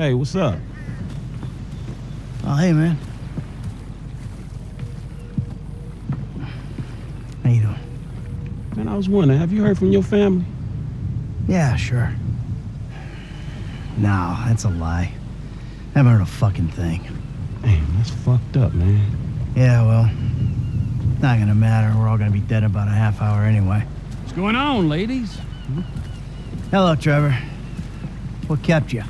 Hey, what's up? Oh, hey, man. How you doing? Man, I was wondering, have you heard from your family? Yeah, sure. No, that's a lie. I Haven't heard a fucking thing. Damn, that's fucked up, man. Yeah, well, not gonna matter. We're all gonna be dead in about a half hour anyway. What's going on, ladies? Hello, Trevor. What kept you?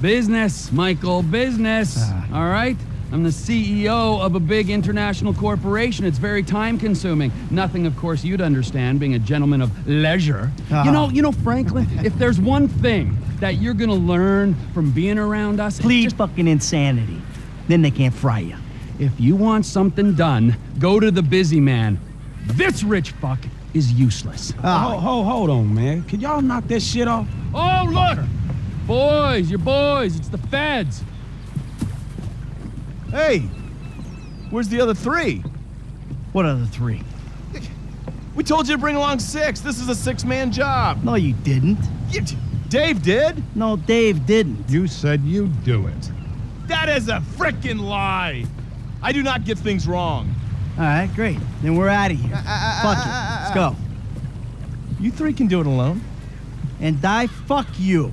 Business, Michael, business. Ah. All right? I'm the CEO of a big international corporation. It's very time consuming. Nothing, of course, you'd understand, being a gentleman of leisure. Ah. You know, you know, Franklin, if there's one thing that you're gonna learn from being around us, Please just- fucking insanity. Then they can't fry you. if you want something done, go to the busy man. This rich fuck is useless. Hold, hold, hold on, man. Can y'all knock that shit off? Oh, look! Boys, your boys, it's the feds. Hey, where's the other three? What other three? We told you to bring along six. This is a six-man job. No, you didn't. You- Dave did. No, Dave didn't. You said you'd do it. That is a frickin' lie. I do not get things wrong. All right, great. Then we're out of here. Uh, uh, uh, fuck it. Let's go. You three can do it alone. And die, fuck you.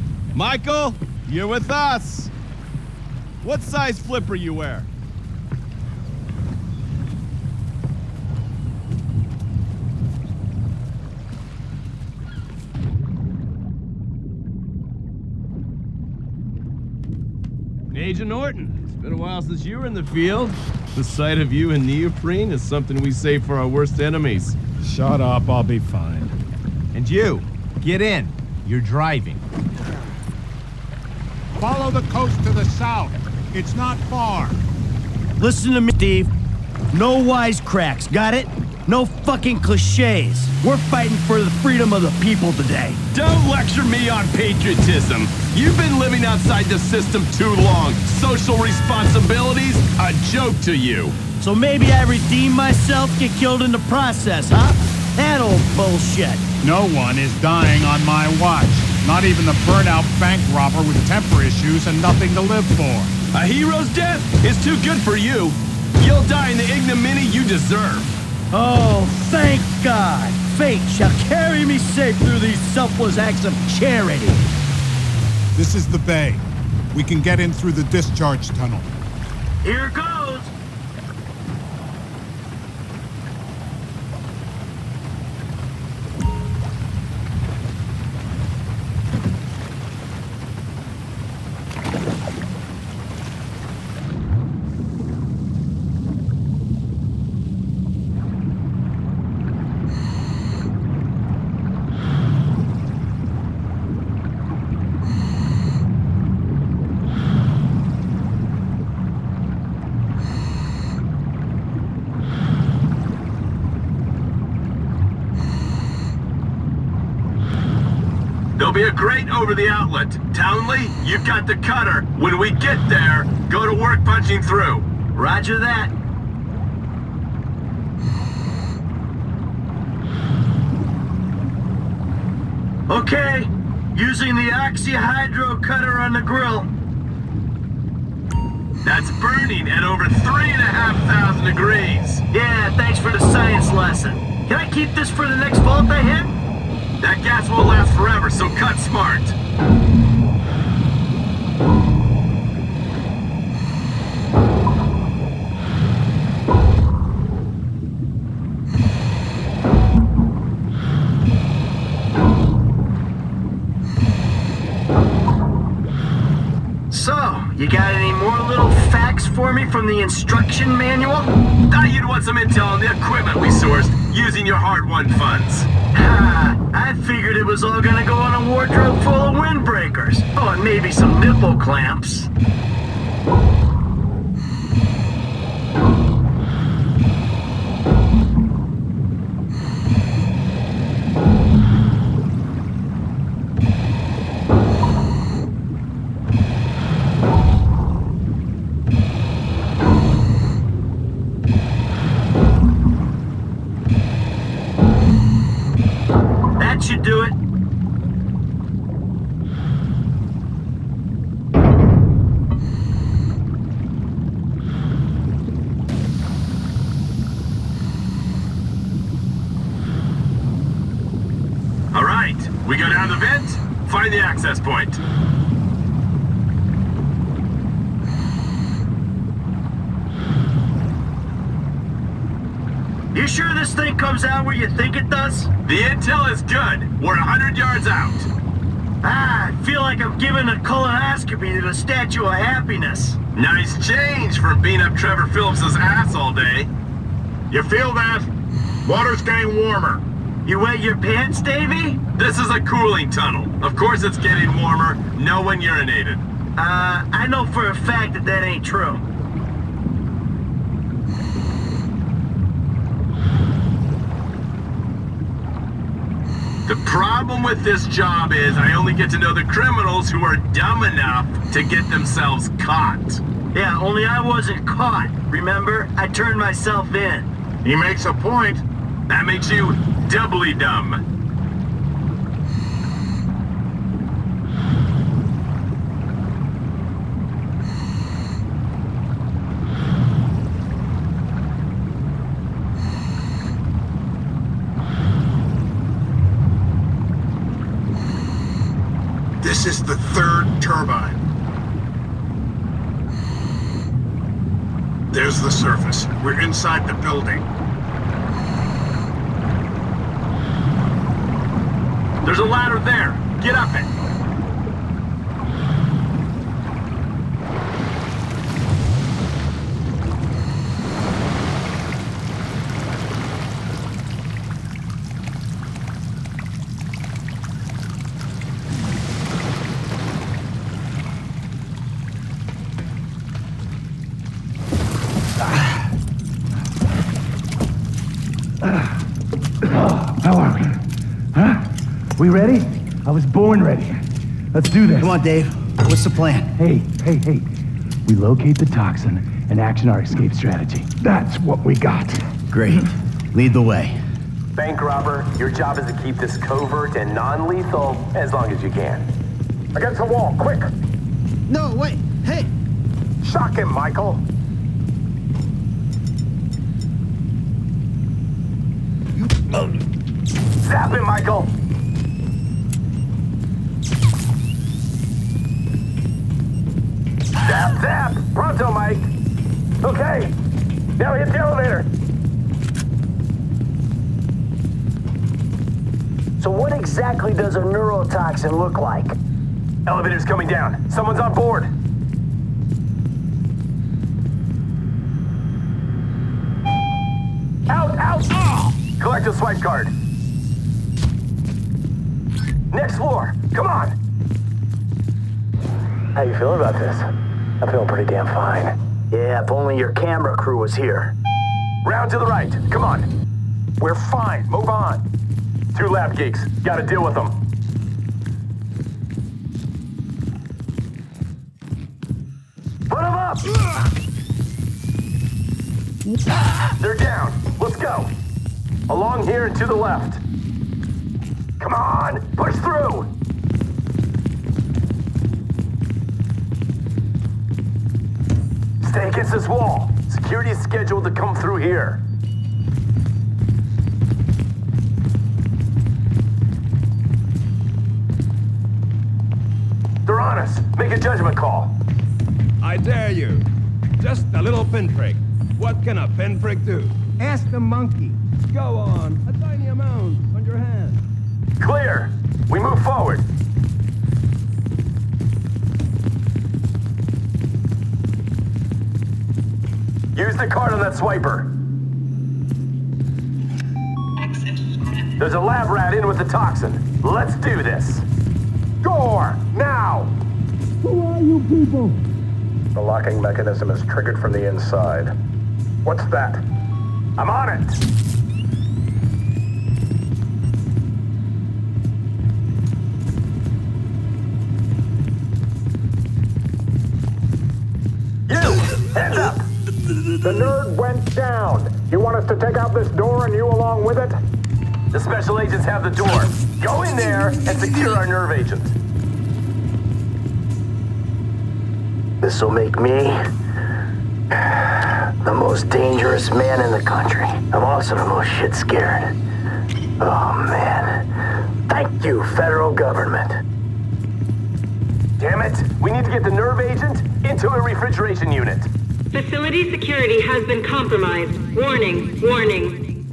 Michael, you're with us. What size flipper you wear? Agent Norton, it's been a while since you were in the field. The sight of you in neoprene is something we save for our worst enemies. Shut up, I'll be fine. And you, get in. You're driving. Follow the coast to the south. It's not far. Listen to me, Steve. No wisecracks, got it? No fucking cliches. We're fighting for the freedom of the people today. Don't lecture me on patriotism. You've been living outside the system too long. Social responsibilities, a joke to you. So maybe I redeem myself, get killed in the process, huh? That old bullshit. No one is dying on my watch. Not even the burnout bank robber with temper issues and nothing to live for. A hero's death is too good for you. You'll die in the ignominy you deserve. Oh, thank God. Fate shall carry me safe through these selfless acts of charity. This is the bay. We can get in through the discharge tunnel. Here goes. There'll be a grate over the outlet. Townley, you've got the cutter. When we get there, go to work punching through. Roger that. Okay, using the oxyhydro cutter on the grill. That's burning at over three and a half thousand degrees. Yeah, thanks for the science lesson. Can I keep this for the next vault I hit? That gas won't last forever, so cut smart. So, you got any more little facts for me from the instruction manual? You'd want some intel on the equipment we sourced using your hard-won funds. Ah, I figured it was all gonna go on a wardrobe full of windbreakers. Oh, and maybe some nipple clamps. Find the access point. You sure this thing comes out where you think it does? The intel is good. We're 100 yards out. Ah, I feel like I'm giving a colonoscopy to the Statue of Happiness. Nice change from beating up Trevor Phillips's ass all day. You feel that? Water's getting warmer. You wet your pants, Davy? This is a cooling tunnel. Of course it's getting warmer. No one urinated. Uh, I know for a fact that that ain't true. The problem with this job is I only get to know the criminals who are dumb enough to get themselves caught. Yeah, only I wasn't caught. Remember? I turned myself in. He makes a point. That makes you doubly dumb. This is the third turbine. There's the surface. We're inside the building. There's a ladder there. Get up it. We ready? I was born ready. Let's do this. Come on, Dave. What's the plan? Hey, hey, hey. We locate the toxin and action our escape strategy. That's what we got. Great. Lead the way. Bank robber, your job is to keep this covert and non-lethal as long as you can. Against the wall, quick! No, wait. Hey. Shock him, Michael! Zap him, Michael! Zap, zap! Pronto, Mike! Okay, now hit the elevator! So what exactly does a neurotoxin look like? Elevator's coming down. Someone's on board. Out, out! Collect a swipe card. Next floor. Come on. How you feeling about this? I'm feeling pretty damn fine. Yeah, if only your camera crew was here. Round to the right. Come on. We're fine. Move on. Two lab geeks. Gotta deal with them. Put them up! They're down. Let's go. Along here and to the left. Come on, push through. Stay against this wall. Security is scheduled to come through here. They're on us. Make a judgment call. I dare you. Just a little pinprick. What can a pinprick do? Ask the monkey. Go on. A tiny amount on your hand. Clear. Swiper. There's a lab rat in with the toxin. Let's do this. Door, now! Who are you people? The locking mechanism is triggered from the inside. What's that? I'm on it! Down. You want us to take out this door and you along with it? The special agents have the door. Go in there and secure our nerve agent. This'll make me the most dangerous man in the country. I'm also the most shit scared. Oh man. Thank you, federal government. Damn it! We need to get the nerve agent into a refrigeration unit. Facility security has been compromised. Warning, warning.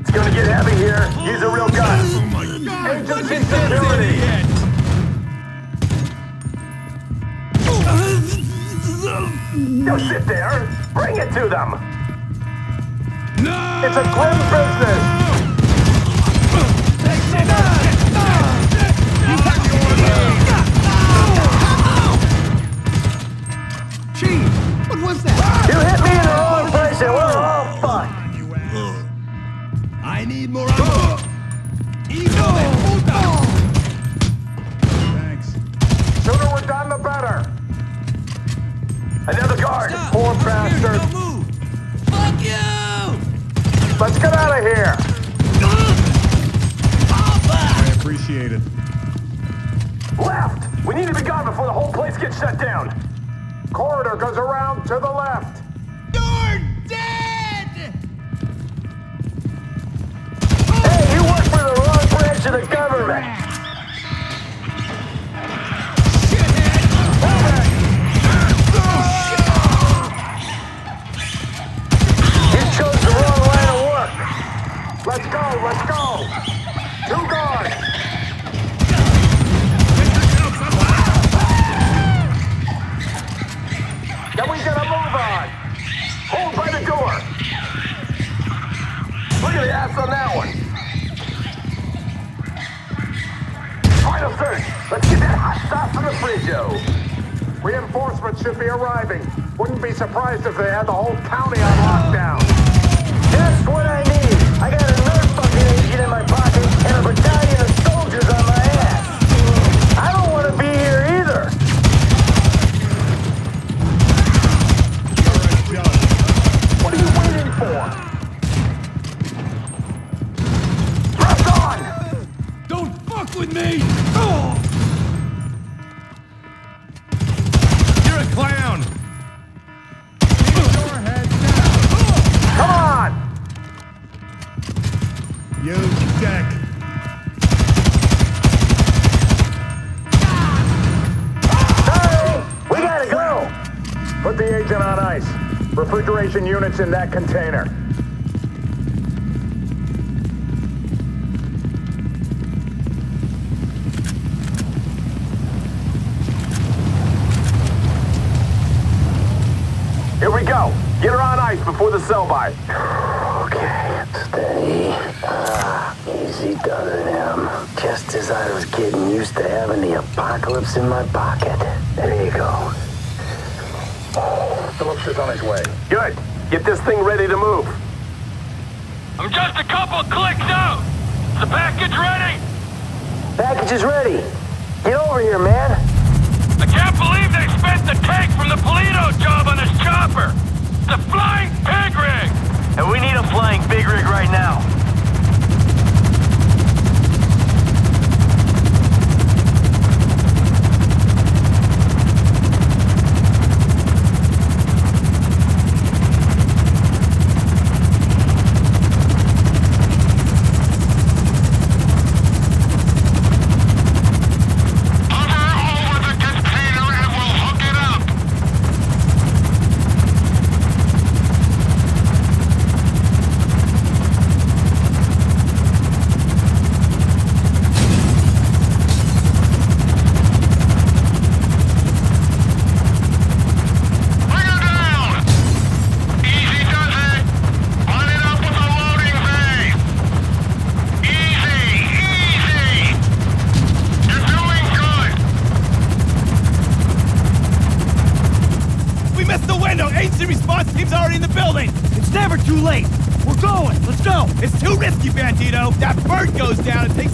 It's gonna get heavy here. Use a real gun. Oh my god! Agency security! Go sit there. Bring it to them. No! It's a grim business. Was that? You hit me in the wrong place and we're all fucked. I need more ammo. Thanks. Sooner we're done, the better. Another guard. Poor bastard. Fuck you! Let's get out of here. I appreciate it. Left. We need to be gone before the whole place gets shut down. Corridor goes around to the left. You're dead! Hey, you work for the wrong branch of the government. You chose the wrong line of work. Let's go, let's go. The ass on that one. Final search. Let's get that hot sauce from the frigo. Reinforcements should be arriving. Wouldn't be surprised if they had the whole county on lockdown. Just what I need. I got a nerve fucking agent in my pocket and a battalion Use deck. Hey, we gotta go. Put the agent on ice. Refrigeration units in that container. Here we go. Get her on ice before the sell-by. Okay, steady. Ah, easy does it, Em. Just as I was getting used to having the apocalypse in my pocket. There you go. Phillips is on his way. Good. Get this thing ready to move. I'm just a couple clicks out. Is the package ready? Package is ready. Get over here, man. I can't believe they spent the tank from the Paleto job on this chopper. The flying pig rig. And we need a flying big rig right now.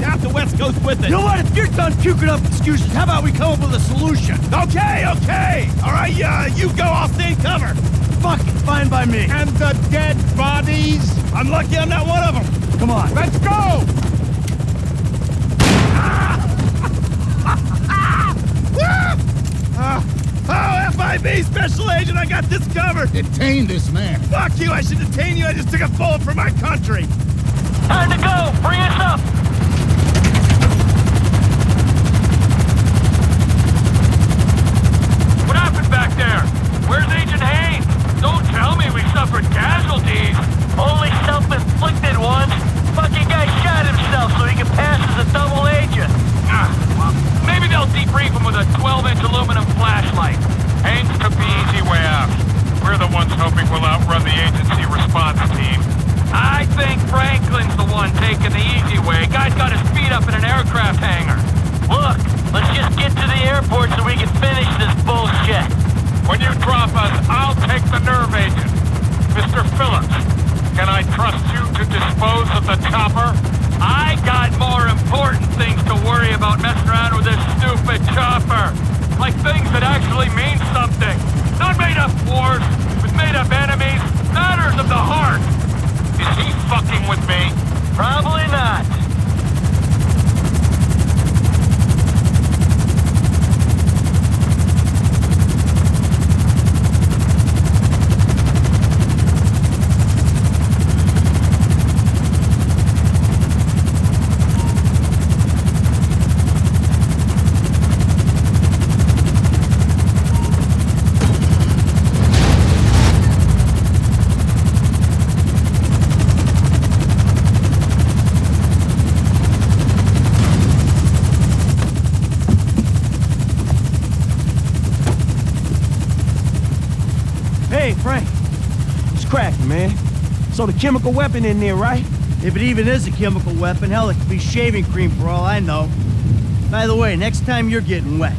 Down half the West Coast with it. You know what? If you're done puking up excuses, how about we come up with a solution? Okay, okay. All right, uh, you go. I'll stay in cover. Fuck it, fine by me. And the dead bodies? I'm lucky I'm not one of them. Come on. Let's go! Uh, oh, FIB Special Agent, I got this covered. Detain this man. Fuck you, I should detain you. I just took a bullet for my country. Time to go! Bring us up! What happened back there? Where's Agent Haines? Don't tell me we suffered casualties. Only self-inflicted ones. Fucking guy shot himself so he could pass as a double agent. Ah, well, maybe they'll debrief him with a 12-inch aluminum flashlight. Haines took the easy way out. We're the ones hoping we'll outrun the agency response team. I think Franklin's the one taking the easy way. Guy's got his feet up in an aircraft hangar. Look, let's just get to the airport so we can finish this bullshit. When you drop us, I'll take the nerve agent. Mr. Phillips, can I trust you to dispose of the chopper? I got more important things to worry about messing around with this stupid chopper. Like things that actually mean something. Not made up wars, with made up enemies, matters of the heart. Is he fucking with me? Probably not. Hey, Frank. It's cracking, man. So the chemical weapon in there, right? If it even is a chemical weapon, hell, it could be shaving cream for all I know. By the way, next time you're getting wet.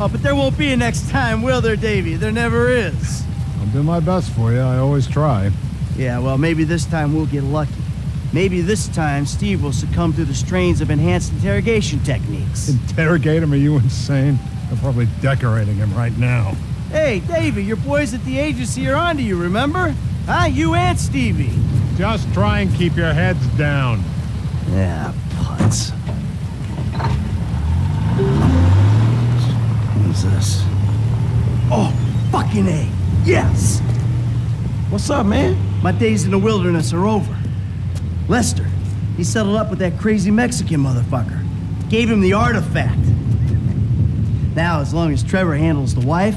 Oh, but there won't be a next time, will there, Davy? There never is. I'll do my best for you. I always try. Yeah, well, maybe this time we'll get lucky. Maybe this time Steve will succumb to the strains of enhanced interrogation techniques. Interrogate him? Are you insane? They're probably decorating him right now. Hey, Davy, your boys at the agency are onto you, remember? Huh? You and Stevie. Just try and keep your heads down. Yeah, putz. Who's this? Oh, fucking A. Yes! What's up, man? My days in the wilderness are over. Lester, he settled up with that crazy Mexican motherfucker. Gave him the artifact. Now, as long as Trevor handles the wife,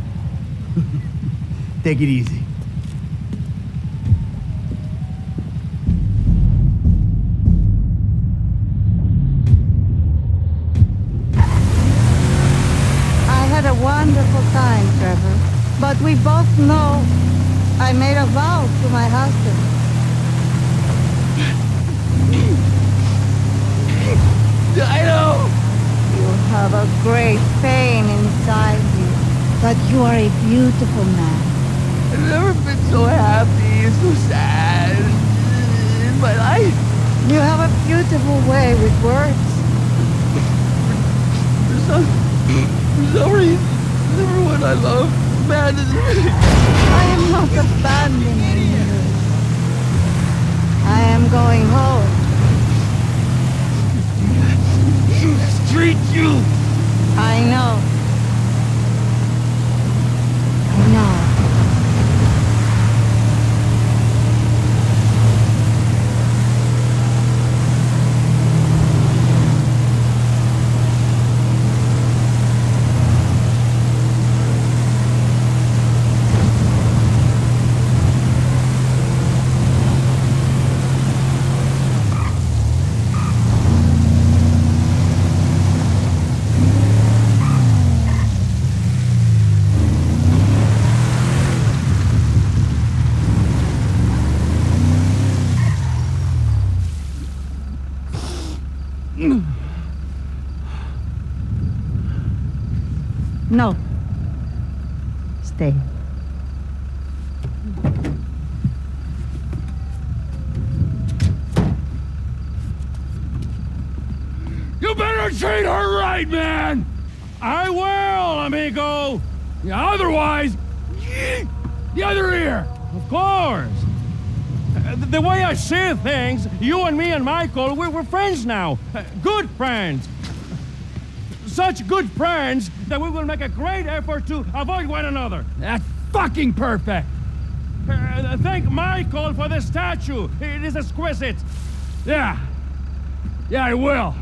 Take it easy. I had a wonderful time, Trevor. But we both know I made a vow to my husband. I know. You have a great pain inside you, but you are a beautiful man. I've never been so happy and so sad in my life. You have a beautiful way with words. For some, for some reason, everyone I love abandons me. I am not abandoning you. I am going home. Street you. I know. You better treat her right, man! I will, amigo! Otherwise, the other ear! Of course! The way I see things, you and me and Michael, we're, friends now. Good friends. Such good friends that we will make a great effort to avoid one another. That's fucking perfect. Uh, thank Michael for the statue. It is exquisite. Yeah. Yeah, I will.